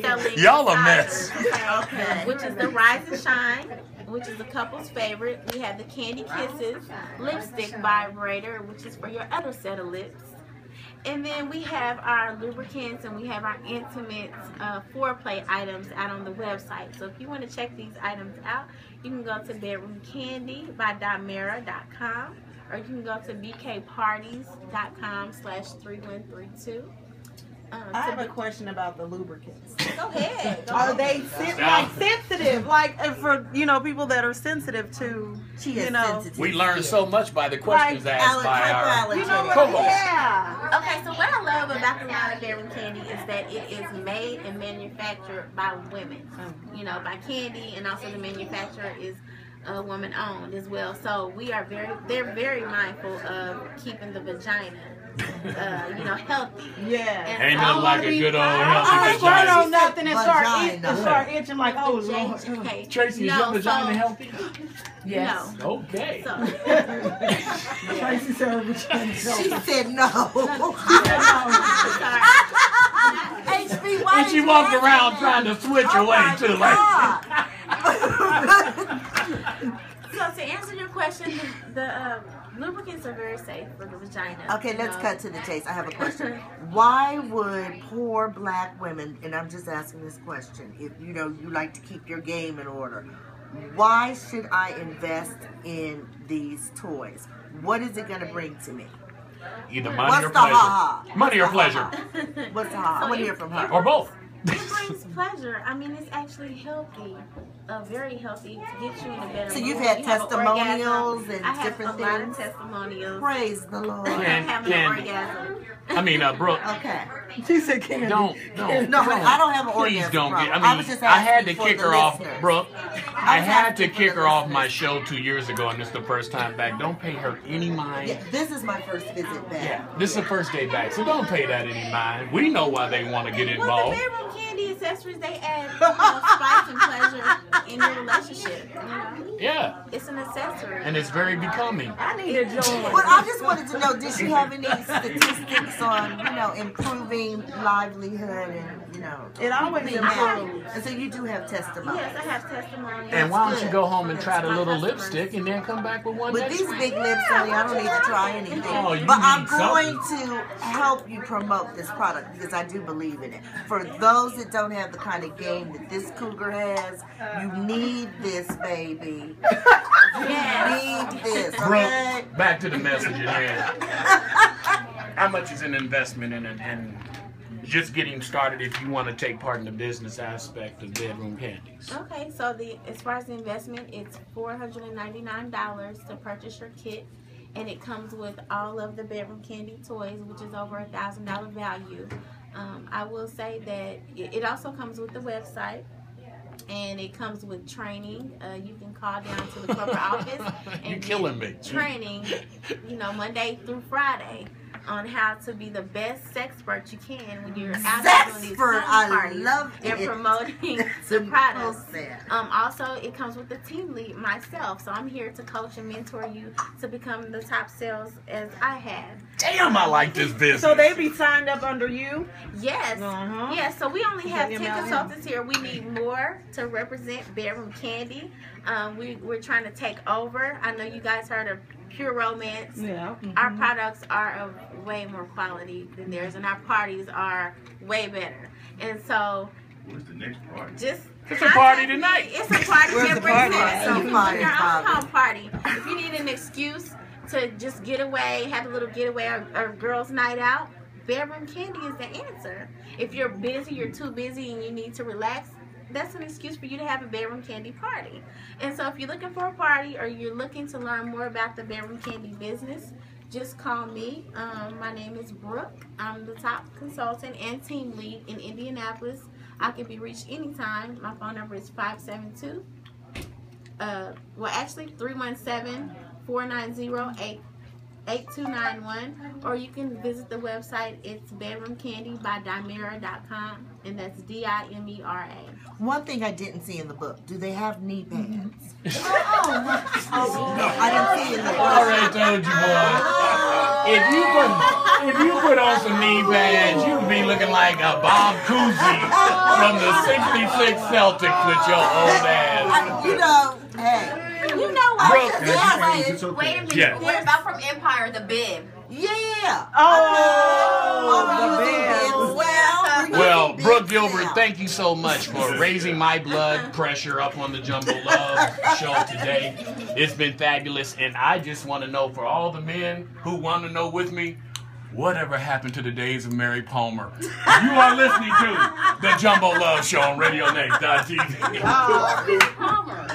selling Y'all a mess. Okay. Which is the Rise and Shine, which is the couple's favorite. We have the Kandi Kisses lipstick vibrator, which is for your other set of lips. And then we have our lubricants and we have our intimate uh, foreplay items out on the website. So if you want to check these items out, you can go to bedroomkandi by Dimera.com or you can go to bkparties.com slash 3132. Um, I have a be- question about the lubricants. Go ahead. Go Are ahead. they sen- like sensitive? Like uh, for you know people that are sensitive to She you know. sensitive. We learned so much by the questions Like asked by our. You know what? Co-host. Yeah. Okay, so what I love about the line of Bedroom Kandi is that it is made and manufactured by women. You know, by Kandi, and also the manufacturer is uh, woman owned as well. So we are very, they're very mindful of keeping the vagina, uh, you know, healthy. Yeah. And Ain't I nothing like a good old I healthy don't squirt on nothing and start, itch, and start itching like, oh lord. JJK. Tracy, is your vagina so, healthy? Yes. No. Okay. So, Tracy said her vagina She healthy. said no. sorry. HB, why And she walked around trying to switch Oh away my too, like. God. So to answer your question, the, the uh, lubricants are very safe for the vagina. Okay, let's know. cut to the chase. I have a question. Why would poor black women, and I'm just asking this question, if you know you like to keep your game in order, why should I invest in these toys? What is it going to bring to me? Either money What's or the pleasure. ha-ha? Money or What's the pleasure. ha-ha? What's the ha? I want to hear from her. Or both. It brings pleasure. I mean, it's actually healthy, uh, very healthy to get you in a better So you've had You have an testimonials orgasm. and I have different a lot things? of testimonials. Praise the Lord. of Can- having can- an orgasm. I mean, uh, Brooke, Okay. She said candy. don't, don't. No, don't. I don't have an Please orgasm don't get. problem. I I mean, was just I had to kick the her off. Brooke. I was had to kick her off my show two years ago, and this is the first time back. Don't pay her any mind. Yeah, this is my first visit back. Yeah, this is the first day back, so don't pay that any mind. We know why they want to get Well, the involved. bedroom Kandi accessories they add you know, spice and pleasure in your relationship. Yeah, it's an accessory. and it's very becoming. I need a joint. Well, I just wanted to know, did she have any statistics on, you know, improving livelihood and, you know, It always improves. And so you do have testimony. yes, I have testimonials. And why don't you go home and try the little customers. lipstick and then come back with one With next these week? big lips, honey, I don't need to try anything. Oh, you but I'm need going to help you promote this product because I do believe in it. For those that don't have the kind of game that this cougar has, you need this, baby. You need this, okay? Back to the message at hand. How much is an investment in it and just getting started if you want to take part in the business aspect of bedroom Kandis? Okay, so the as far as the investment, it's four hundred and ninety nine dollars to purchase your kit, and it comes with all of the bedroom Kandi toys, which is over a thousand dollar value. Um, I will say that it, it also comes with the website. And it comes with training. Uh, you can call down to the corporate office. And You're killing me. Training, you know, Monday through Friday on how to be the best sexpert you can when you're out there doing these Sexpert, home I parties love and it. promoting the products. Um, also, it comes with the team lead myself, so I'm here to coach and mentor you to become the top sales as I have. Damn, I like this business. So they be signed up under you. Yes, Uh-huh. yes. So we only have Yeah, ten consultants here. We need more to represent Bedroom Kandi. Um, we we're trying to take over. I know you guys heard of Pure Romance. Yeah. Our products are of way more quality than theirs, and our parties are way better. And so, What's the next part? just It's a party contact me. tonight. It's a party. Where's that the party? represents. So, You find your it, own Bobby. home party. If you need an excuse to just get away, have a little getaway or, or girls' night out, bedroom Kandi is the answer. If you're busy, you're too busy, and you need to relax. That's an excuse for you to have a bedroom Kandi party. And so, if you're looking for a party or you're looking to learn more about the bedroom Kandi business, just call me. Um, my name is Brooke. I'm the top consultant and team lead in Indianapolis. I can be reached anytime. My phone number is 572. Uh, well, actually, 317 490 8291, or you can visit the website. It's Bedroom Kandi by Dimera.com, and that's D I M E R A. One thing I didn't see in the book: Do they have knee pads? Mm-hmm. Oh, I didn't oh, see in the oh. book I already told you, boy. Oh. If you put if you put on some knee pads, you'd be looking like a Bob Cousy from the '66 Celtics with your old ass. You know, hey, You know what? Brooke, I'm Can I just just saying. say, it's okay. Wait a minute. Yeah. What about from Empire, the bib? yeah. Oh, we're the bib. bibs Well, Brooke Gilbert, now. thank you so much for raising my blood pressure up on the Jumbo Love show today. It's been fabulous, and I just want to know for all the men who want to know with me, whatever happened to the days of Mary Palmer? You are listening to the Jumbo Love Show on RadioNext.tv. Oh, Palmer.